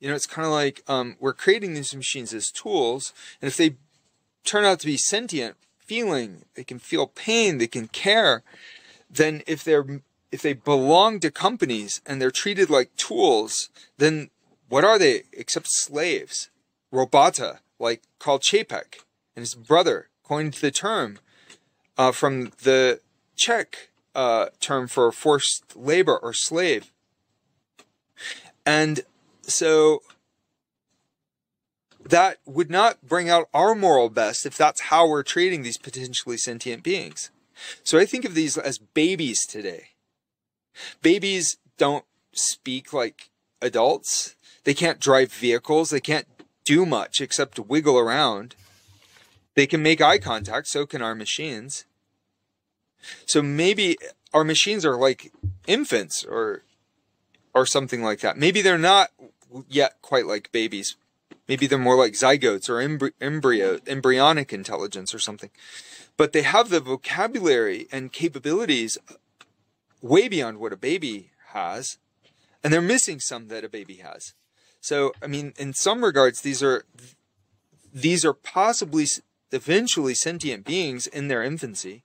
You know, it's kind of like um, we're creating these machines as tools, and if they turn out to be sentient, feeling, they can feel pain, they can care, then if they're if they belong to companies and they're treated like tools, then what are they except slaves? Robota, like Karl Čapek and his brother coined the term uh, from the Czech uh, term for forced labor or slave. And so that would not bring out our moral best if that's how we're treating these potentially sentient beings. So I think of these as babies today. Babies don't speak like adults. They can't drive vehicles. They can't do much except wiggle around. They can make eye contact, so can our machines. So maybe our machines are like infants or or something like that. Maybe they're not yet quite like babies. Maybe they're more like zygotes or embry- embryo embryonic intelligence or something. But they have the vocabulary and capabilities way beyond what a baby has, and they're missing some that a baby has. So, I mean, in some regards, these are these are possibly eventually sentient beings in their infancy,